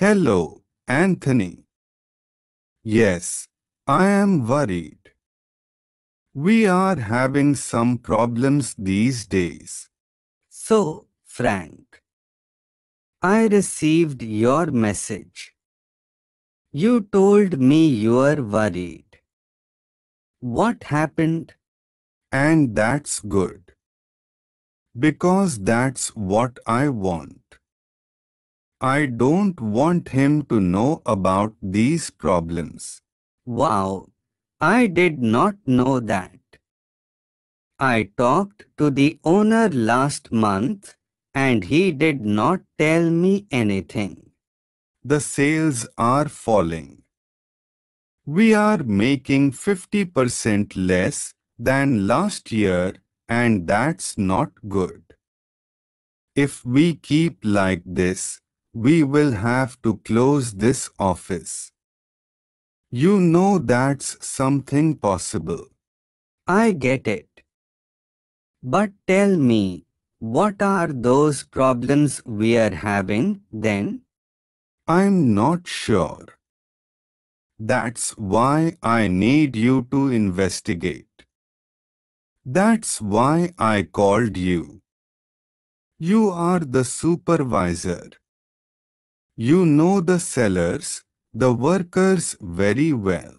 Hello, Anthony. Yes, I am worried. We are having some problems these days. So, Frank, I received your message. You told me you were worried. What happened? And that's good. Because that's what I want. I don't want him to know about these problems. Wow, I did not know that. I talked to the owner last month and he did not tell me anything. The sales are falling. We are making 50% less than last year and that's not good. If we keep like this, we will have to close this office. You know that's something possible. I get it. But tell me, what are those problems we are having then? I'm not sure. That's why I need you to investigate. That's why I called you. You are the supervisor. You know the sellers, the workers very well.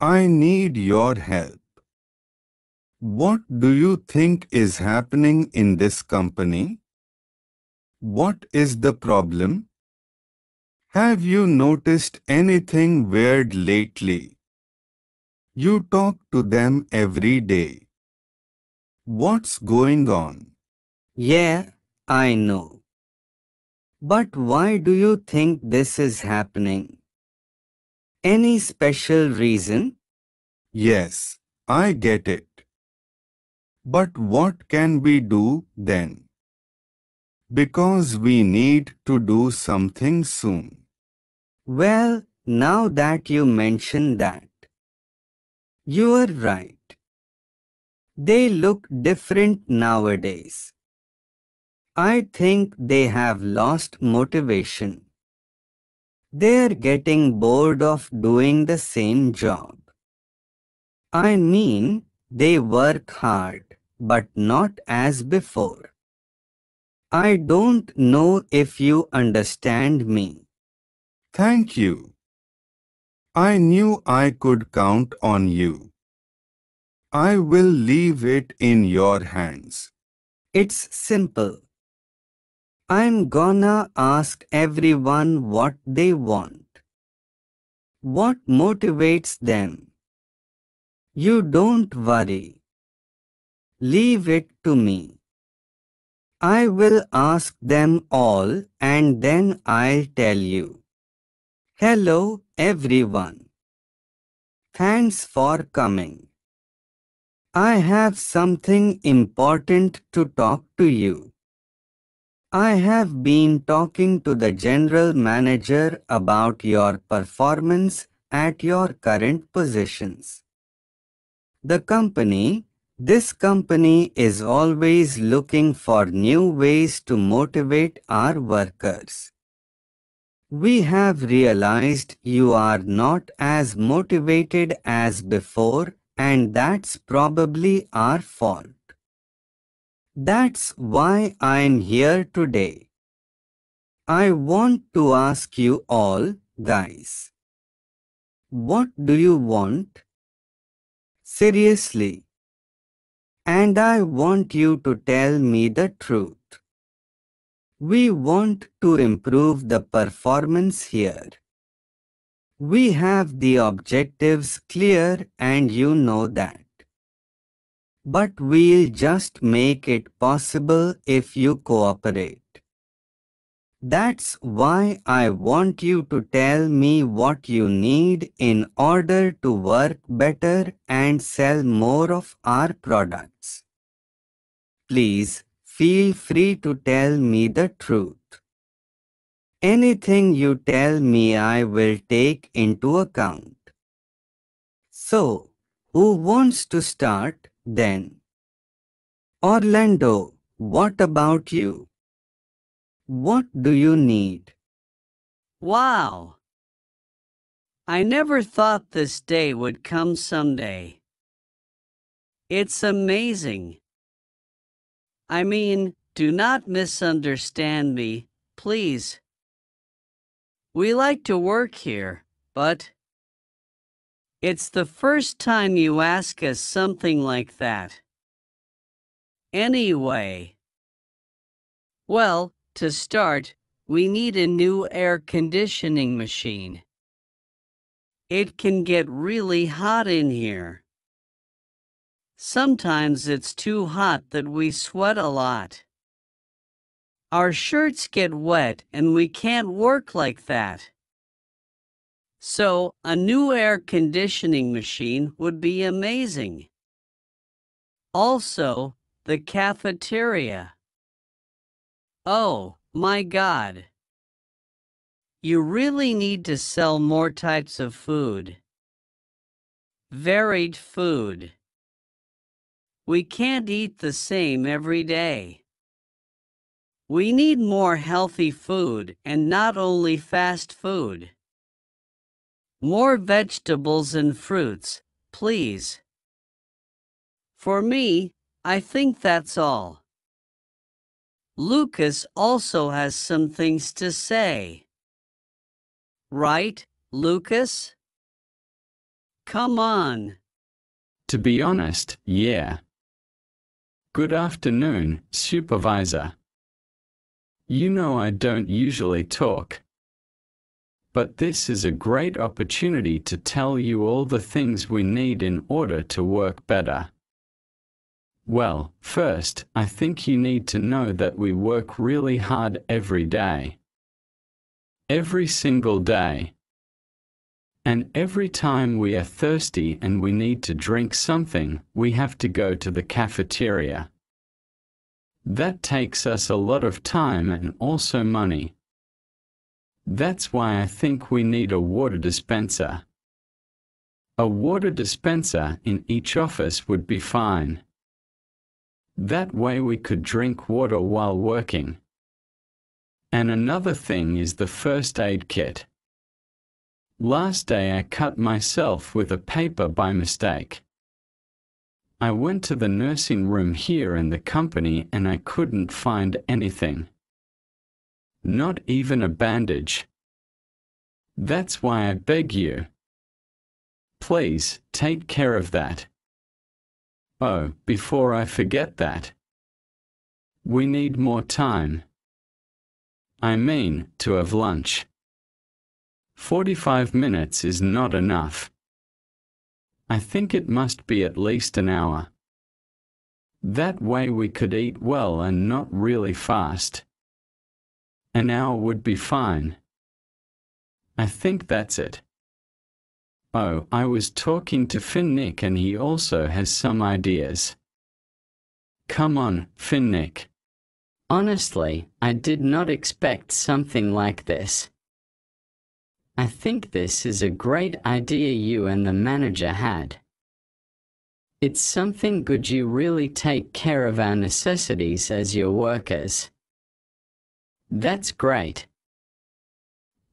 I need your help. What do you think is happening in this company? What is the problem? Have you noticed anything weird lately? You talk to them every day. What's going on? Yeah, I know. But why do you think this is happening? Any special reason? Yes, I get it. But what can we do then? Because we need to do something soon. Well, now that you mention that, you are right. They look different nowadays. I think they have lost motivation. They're getting bored of doing the same job. I mean, they work hard, but not as before. I don't know if you understand me. Thank you. I knew I could count on you. I will leave it in your hands. It's simple. I'm gonna ask everyone what they want. What motivates them? You don't worry. Leave it to me. I will ask them all and then I'll tell you. Hello, everyone. Thanks for coming. I have something important to talk to you. I have been talking to the general manager about your performance at your current positions. The company, this company is always looking for new ways to motivate our workers. We have realized you are not as motivated as before and that's probably our fault. That's why I'm here today. I want to ask you all, guys. What do you want? Seriously. And I want you to tell me the truth. We want to improve the performance here. We have the objectives clear and you know that. But we'll just make it possible if you cooperate. That's why I want you to tell me what you need in order to work better and sell more of our products. Please feel free to tell me the truth. Anything you tell me I will take into account. So, who wants to start then? Orlando, what about you? What do you need? Wow! I never thought this day would come someday. It's amazing. I mean, do not misunderstand me, please. We like to work here, but it's the first time you ask us something like that. Anyway, well, to start, we need a new air conditioning machine. It can get really hot in here. Sometimes it's too hot that we sweat a lot. Our shirts get wet and we can't work like that. So, a new air conditioning machine would be amazing. Also, the cafeteria. Oh, my God. You really need to sell more types of food. Varied food. We can't eat the same every day. We need more healthy food and not only fast food. More vegetables and fruits, please. For me, I think that's all. Lucas also has some things to say. Right, Lucas? Come on. To be honest, yeah. Good afternoon, Supervisor. You know I don't usually talk. But this is a great opportunity to tell you all the things we need in order to work better. Well, first, I think you need to know that we work really hard every day. Every single day. And every time we are thirsty and we need to drink something, we have to go to the cafeteria. That takes us a lot of time and also money. That's why I think we need a water dispenser. A water dispenser in each office would be fine. That way we could drink water while working. And another thing is the first aid kit. Last day I cut myself with a paper by mistake. I went to the nursing room here in the company and I couldn't find anything. Not even a bandage. That's why I beg you. Please, take care of that. Oh, before I forget that. We need more time. I mean, to have lunch. 45 minutes is not enough. I think it must be at least an hour. That way we could eat well and not really fast. An hour would be fine. I think that's it. Oh, I was talking to Finnick and he also has some ideas. Come on, Finnick. Honestly, I did not expect something like this. I think this is a great idea you and the manager had. It's something good you really take care of our necessities as your workers. That's great.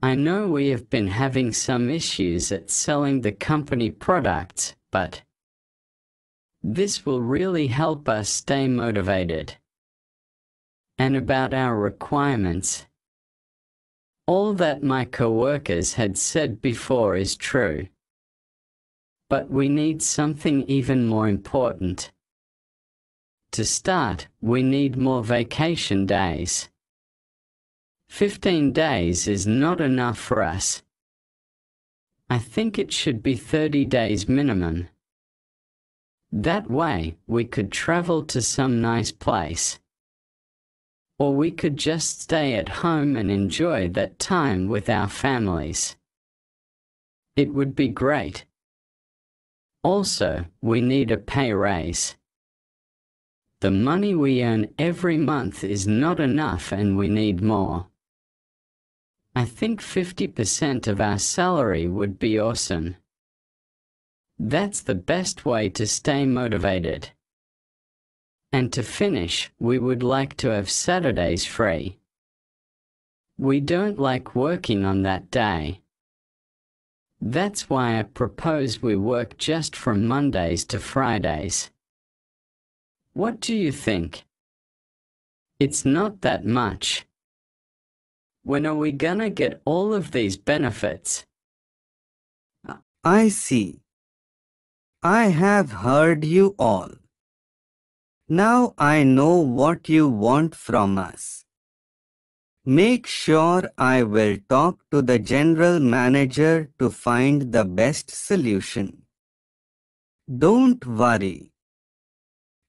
I know we have been having some issues at selling the company products, but this will really help us stay motivated. And about our requirements, all that my co-workers had said before is true. But we need something even more important. To start, we need more vacation days. 15 days is not enough for us. I think it should be 30 days minimum. That way, we could travel to some nice place. Or we could just stay at home and enjoy that time with our families. It would be great. Also, we need a pay raise. The money we earn every month is not enough and we need more. I think 50% of our salary would be awesome. That's the best way to stay motivated. And to finish, we would like to have Saturdays free. We don't like working on that day. That's why I propose we work just from Mondays to Fridays. What do you think? It's not that much. When are we gonna get all of these benefits? I see. I have heard you all. Now I know what you want from us. Make sure I will talk to the general manager to find the best solution. Don't worry.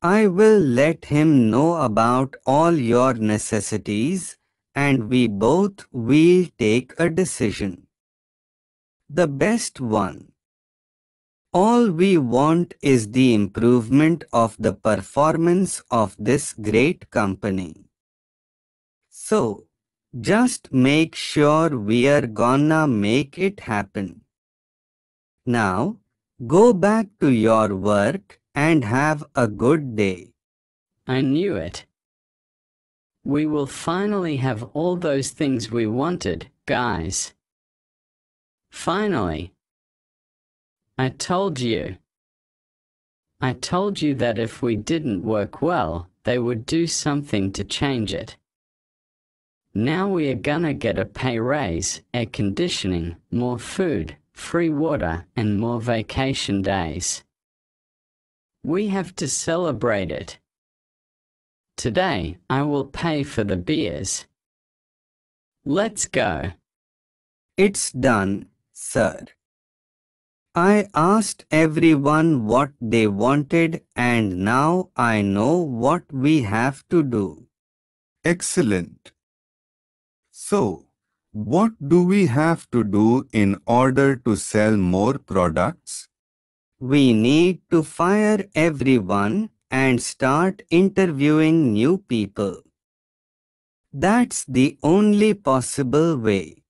I will let him know about all your necessities and we both will take a decision. The best one. All we want is the improvement of the performance of this great company. So, just make sure we're gonna make it happen. Now, go back to your work and have a good day. I knew it. We will finally have all those things we wanted, guys. Finally. I told you. I told you that if we didn't work well, they would do something to change it. Now we are gonna get a pay raise, air conditioning, more food, free water, and more vacation days. We have to celebrate it. Today, I will pay for the beers. Let's go. It's done, sir. I asked everyone what they wanted and now I know what we have to do. Excellent. So, what do we have to do in order to sell more products? We need to fire everyone and start interviewing new people. That's the only possible way.